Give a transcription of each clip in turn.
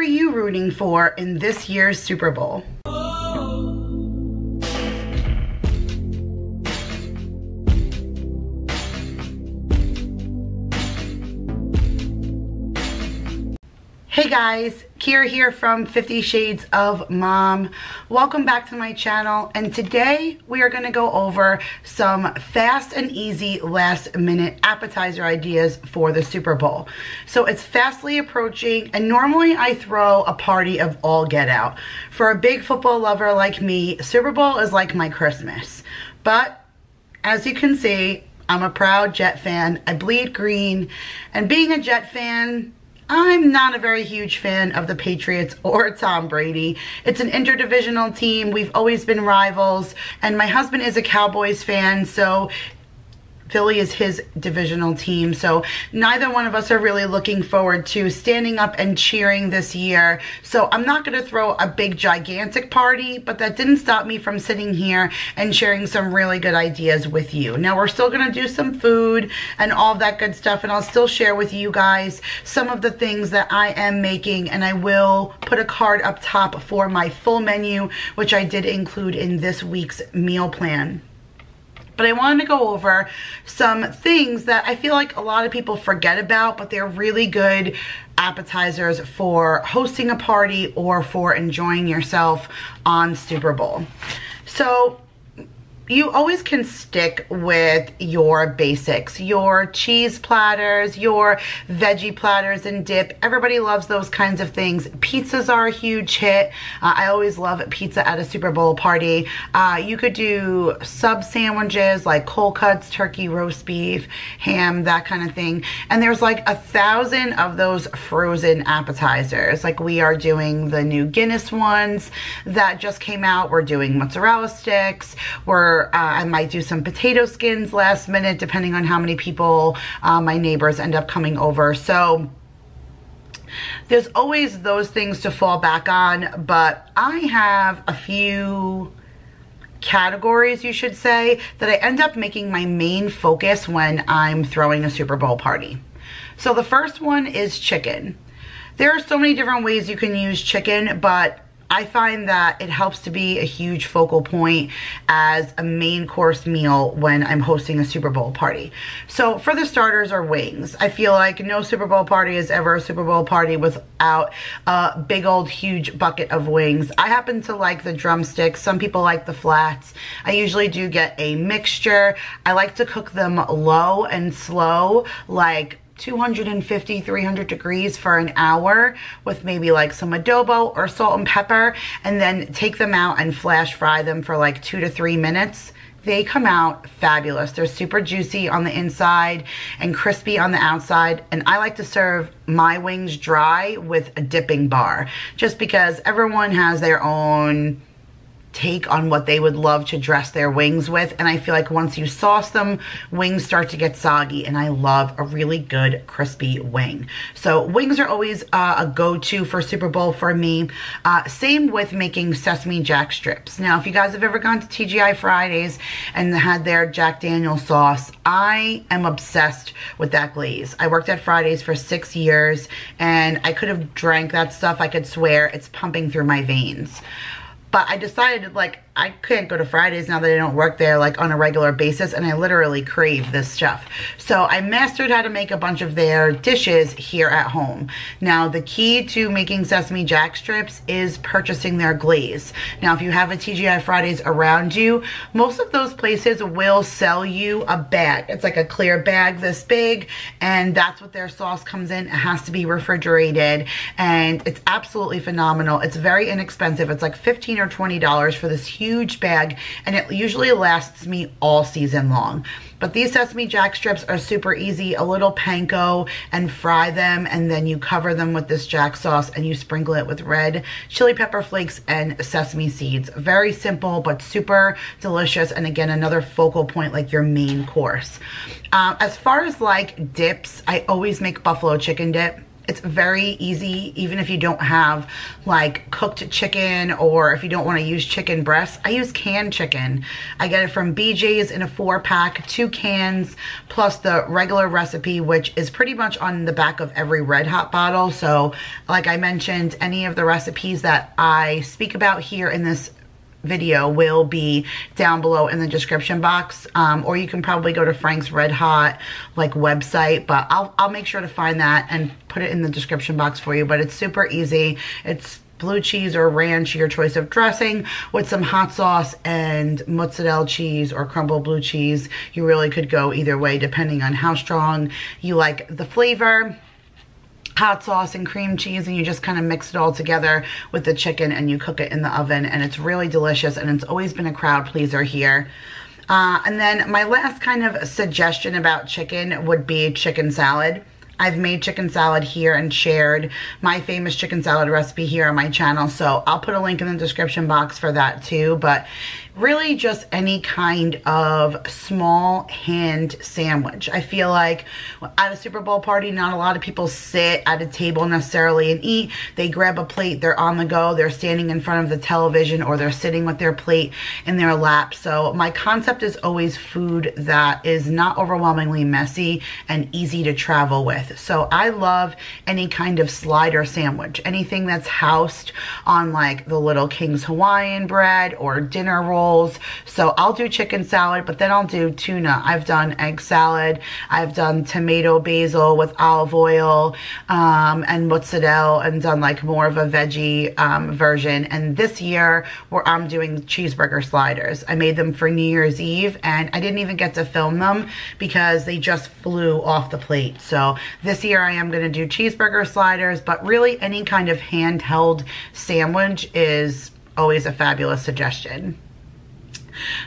are you rooting for in this year's Super Bowl? Hey guys, Kira here from 50 Shades of Mom. Welcome back to my channel and today we are going to go over some fast and easy last minute appetizer ideas for the Super Bowl. So it's fastly approaching and normally I throw a party of all get out. For a big football lover like me, Super Bowl is like my Christmas. But as you can see, I'm a proud Jet fan. I bleed green and being a Jet fan, I'm not a very huge fan of the Patriots or Tom Brady. It's an interdivisional team. We've always been rivals. And my husband is a Cowboys fan, so Philly is his divisional team. So neither one of us are really looking forward to standing up and cheering this year. So I'm not going to throw a big gigantic party, but that didn't stop me from sitting here and sharing some really good ideas with you. Now we're still going to do some food and all that good stuff and I'll still share with you guys some of the things that I am making and I will put a card up top for my full menu, which I did include in this week's meal plan but I wanted to go over some things that I feel like a lot of people forget about, but they're really good appetizers for hosting a party or for enjoying yourself on Super Bowl. So you always can stick with your basics, your cheese platters, your veggie platters and dip. Everybody loves those kinds of things. Pizzas are a huge hit. Uh, I always love pizza at a Super Bowl party. Uh, you could do sub sandwiches like cold cuts, turkey, roast beef, ham, that kind of thing. And there's like a thousand of those frozen appetizers. Like we are doing the new Guinness ones that just came out. We're doing mozzarella sticks. We're uh, I might do some potato skins last minute depending on how many people uh, my neighbors end up coming over. So there's always those things to fall back on, but I have a few categories, you should say, that I end up making my main focus when I'm throwing a Super Bowl party. So the first one is chicken. There are so many different ways you can use chicken, but I find that it helps to be a huge focal point as a main course meal when I'm hosting a Super Bowl party. So for the starters are wings. I feel like no Super Bowl party is ever a Super Bowl party without a big old huge bucket of wings. I happen to like the drumsticks. Some people like the flats. I usually do get a mixture. I like to cook them low and slow like 250, 300 degrees for an hour with maybe like some adobo or salt and pepper and then take them out and flash fry them for like two to three minutes. They come out fabulous. They're super juicy on the inside and crispy on the outside. And I like to serve my wings dry with a dipping bar just because everyone has their own take on what they would love to dress their wings with. And I feel like once you sauce them, wings start to get soggy. And I love a really good crispy wing. So wings are always uh, a go-to for Super Bowl for me. Uh, same with making sesame jack strips. Now, if you guys have ever gone to TGI Fridays and had their Jack Daniel sauce, I am obsessed with that glaze. I worked at Fridays for six years and I could have drank that stuff. I could swear it's pumping through my veins. But I decided like I can't go to Fridays now that I don't work there like on a regular basis and I literally crave this stuff. So I mastered how to make a bunch of their dishes here at home. Now the key to making sesame jack strips is purchasing their glaze. Now if you have a TGI Fridays around you, most of those places will sell you a bag. It's like a clear bag this big and that's what their sauce comes in. It has to be refrigerated and it's absolutely phenomenal. It's very inexpensive. It's like 15 or $20 for this huge bag and it usually lasts me all season long. But these sesame jack strips are super easy. A little panko and fry them and then you cover them with this jack sauce and you sprinkle it with red chili pepper flakes and sesame seeds. Very simple but super delicious and again another focal point like your main course. Uh, as far as like dips, I always make buffalo chicken dip it's very easy, even if you don't have like cooked chicken or if you don't want to use chicken breasts. I use canned chicken. I get it from BJ's in a four pack, two cans, plus the regular recipe, which is pretty much on the back of every Red Hot bottle. So like I mentioned, any of the recipes that I speak about here in this video will be down below in the description box. Um, or you can probably go to Frank's Red Hot like website but I'll, I'll make sure to find that and put it in the description box for you. But it's super easy. It's blue cheese or ranch, your choice of dressing, with some hot sauce and mozzarella cheese or crumbled blue cheese. You really could go either way depending on how strong you like the flavor hot sauce and cream cheese and you just kind of mix it all together with the chicken and you cook it in the oven and it's really delicious and it's always been a crowd pleaser here. Uh, and then my last kind of suggestion about chicken would be chicken salad. I've made chicken salad here and shared my famous chicken salad recipe here on my channel. So I'll put a link in the description box for that too. But really just any kind of small hand sandwich. I feel like at a Super Bowl party, not a lot of people sit at a table necessarily and eat. They grab a plate, they're on the go, they're standing in front of the television or they're sitting with their plate in their lap. So my concept is always food that is not overwhelmingly messy and easy to travel with. So I love any kind of slider sandwich, anything that's housed on like the Little King's Hawaiian bread or dinner rolls. So I'll do chicken salad, but then I'll do tuna. I've done egg salad. I've done tomato basil with olive oil um, and mozzarella and done like more of a veggie um, version. And this year where I'm doing cheeseburger sliders. I made them for New Year's Eve and I didn't even get to film them because they just flew off the plate. So this year I am going to do cheeseburger sliders, but really any kind of handheld sandwich is always a fabulous suggestion.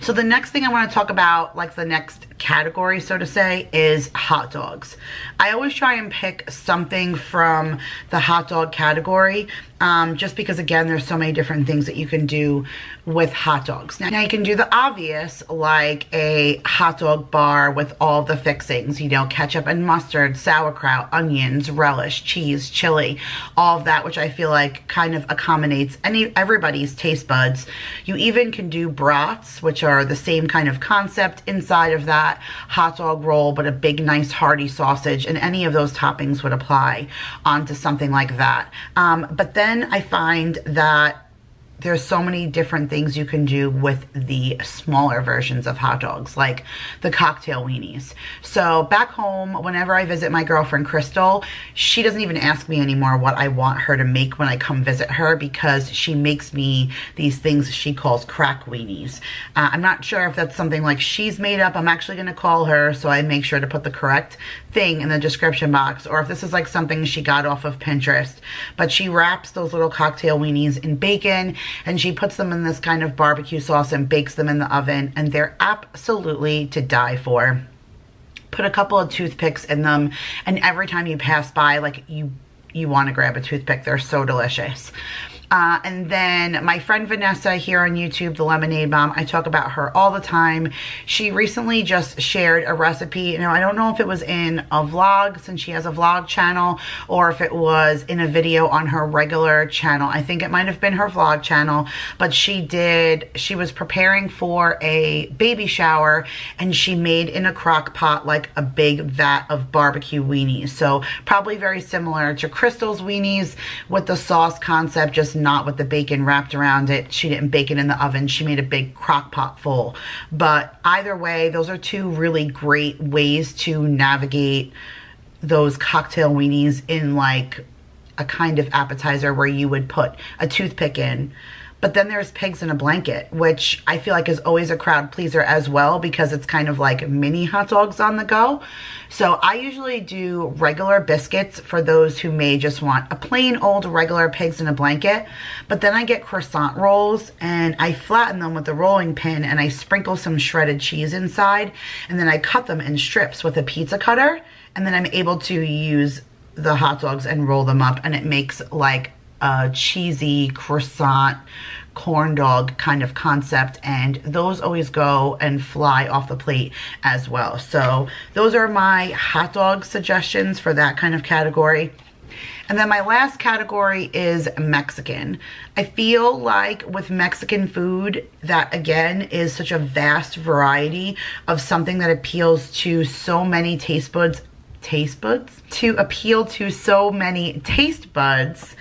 So the next thing I want to talk about, like the next category, so to say, is hot dogs. I always try and pick something from the hot dog category um, just because, again, there's so many different things that you can do with hot dogs. Now, you can do the obvious, like a hot dog bar with all the fixings, you know, ketchup and mustard, sauerkraut, onions, relish, cheese, chili, all of that, which I feel like kind of accommodates any everybody's taste buds. You even can do brats, which are the same kind of concept inside of that hot dog roll, but a big, nice, hearty sausage, and any of those toppings would apply onto something like that. Um, but then I find that there's so many different things you can do with the smaller versions of hot dogs, like the cocktail weenies. So back home, whenever I visit my girlfriend Crystal, she doesn't even ask me anymore what I want her to make when I come visit her because she makes me these things she calls crack weenies. Uh, I'm not sure if that's something like she's made up. I'm actually going to call her so I make sure to put the correct thing in the description box or if this is like something she got off of Pinterest. But she wraps those little cocktail weenies in bacon and she puts them in this kind of barbecue sauce and bakes them in the oven and they're absolutely to die for. Put a couple of toothpicks in them and every time you pass by like you you want to grab a toothpick. They're so delicious. Uh, and then my friend Vanessa here on YouTube, The Lemonade Mom, I talk about her all the time. She recently just shared a recipe. Now, I don't know if it was in a vlog since she has a vlog channel or if it was in a video on her regular channel. I think it might have been her vlog channel, but she did, she was preparing for a baby shower and she made in a crock pot like a big vat of barbecue weenies. So probably very similar to Crystal's weenies with the sauce concept, just not with the bacon wrapped around it. She didn't bake it in the oven. She made a big crock pot full. But either way, those are two really great ways to navigate those cocktail weenies in like a kind of appetizer where you would put a toothpick in but then there's pigs in a blanket, which I feel like is always a crowd pleaser as well because it's kind of like mini hot dogs on the go. So I usually do regular biscuits for those who may just want a plain old regular pigs in a blanket. But then I get croissant rolls and I flatten them with a rolling pin and I sprinkle some shredded cheese inside. And then I cut them in strips with a pizza cutter. And then I'm able to use the hot dogs and roll them up and it makes like a cheesy croissant corn dog kind of concept and those always go and fly off the plate as well so those are my hot dog suggestions for that kind of category And then my last category is Mexican. I feel like with Mexican food, that again is such a vast variety of something that appeals to so many taste buds, taste buds? To appeal to so many taste buds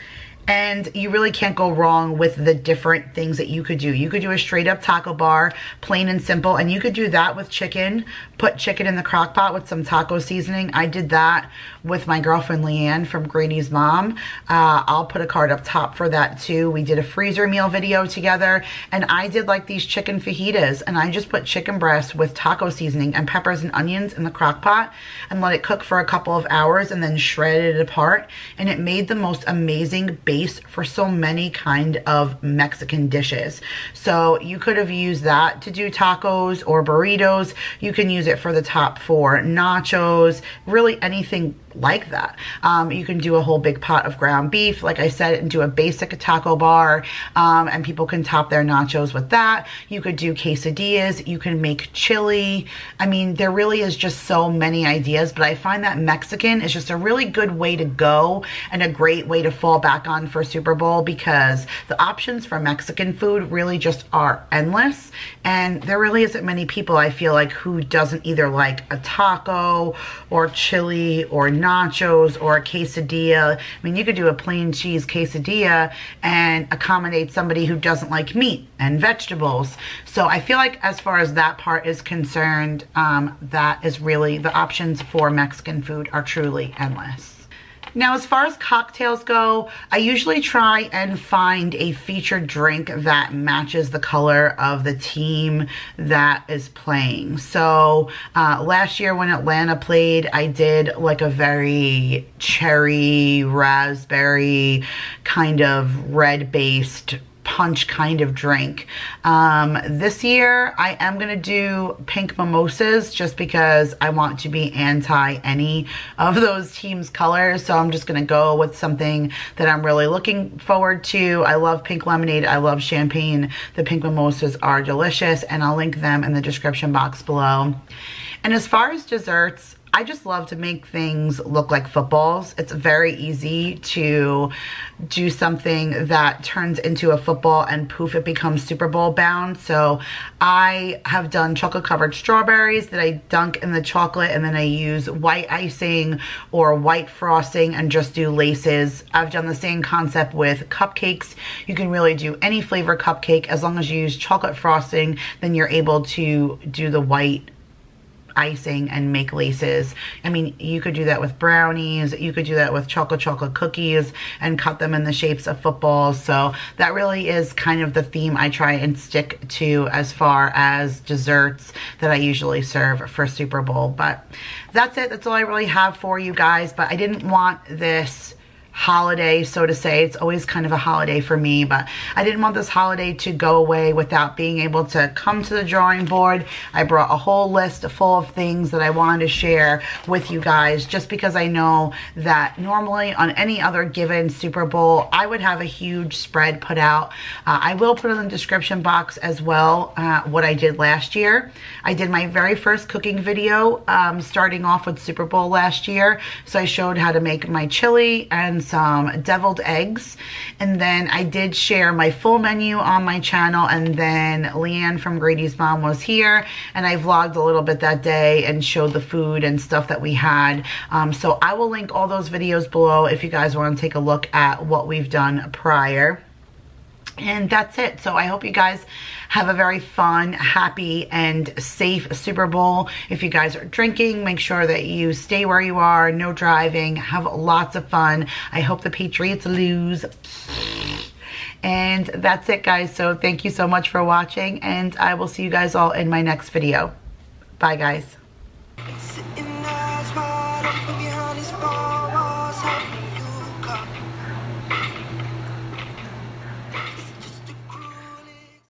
and you really can't go wrong with the different things that you could do. You could do a straight up taco bar, plain and simple, and you could do that with chicken. Put chicken in the crock pot with some taco seasoning. I did that with my girlfriend Leanne from Grady's mom. Uh, I'll put a card up top for that too. We did a freezer meal video together, and I did like these chicken fajitas, and I just put chicken breast with taco seasoning and peppers and onions in the crock pot and let it cook for a couple of hours and then shredded it apart, and it made the most amazing base for so many kind of Mexican dishes. So you could have used that to do tacos or burritos. You can use it for the top for nachos, really anything like that. Um, you can do a whole big pot of ground beef, like I said, and do a basic taco bar, um, and people can top their nachos with that. You could do quesadillas. You can make chili. I mean, there really is just so many ideas, but I find that Mexican is just a really good way to go and a great way to fall back on for Super Bowl because the options for Mexican food really just are endless, and there really isn't many people, I feel like, who doesn't either like a taco or chili or nachos or a quesadilla. I mean, you could do a plain cheese quesadilla and accommodate somebody who doesn't like meat and vegetables. So I feel like as far as that part is concerned, um, that is really, the options for Mexican food are truly endless. Now, as far as cocktails go, I usually try and find a featured drink that matches the color of the team that is playing. So uh, last year when Atlanta played, I did like a very cherry, raspberry, kind of red-based punch kind of drink. Um, this year, I am going to do pink mimosas just because I want to be anti any of those teams' colors. So I'm just going to go with something that I'm really looking forward to. I love pink lemonade. I love champagne. The pink mimosas are delicious and I'll link them in the description box below. And as far as desserts, I just love to make things look like footballs. It's very easy to do something that turns into a football and poof, it becomes Super Bowl bound. So I have done chocolate covered strawberries that I dunk in the chocolate and then I use white icing or white frosting and just do laces. I've done the same concept with cupcakes. You can really do any flavor cupcake as long as you use chocolate frosting, then you're able to do the white icing and make laces. I mean, you could do that with brownies. You could do that with chocolate chocolate cookies and cut them in the shapes of footballs. So that really is kind of the theme I try and stick to as far as desserts that I usually serve for Super Bowl. But that's it. That's all I really have for you guys. But I didn't want this holiday, so to say. It's always kind of a holiday for me, but I didn't want this holiday to go away without being able to come to the drawing board. I brought a whole list full of things that I wanted to share with you guys just because I know that normally on any other given Super Bowl, I would have a huge spread put out. Uh, I will put in the description box as well uh, what I did last year. I did my very first cooking video um, starting off with Super Bowl last year. So I showed how to make my chili and some deviled eggs. And then I did share my full menu on my channel. And then Leanne from Grady's mom was here. And I vlogged a little bit that day and showed the food and stuff that we had. Um, so I will link all those videos below if you guys want to take a look at what we've done prior. And that's it. So I hope you guys have a very fun, happy, and safe Super Bowl. If you guys are drinking, make sure that you stay where you are, no driving, have lots of fun. I hope the Patriots lose. And that's it, guys. So thank you so much for watching, and I will see you guys all in my next video. Bye, guys.